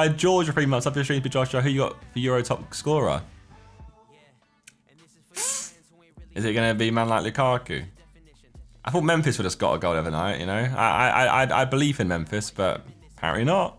Uh, George for three months. I've just streamed for Joshua. Who you got for Euro top scorer? Is it going to be man like Lukaku? I thought Memphis would have got a goal the night, you know? I, I, I, I believe in Memphis, but apparently not.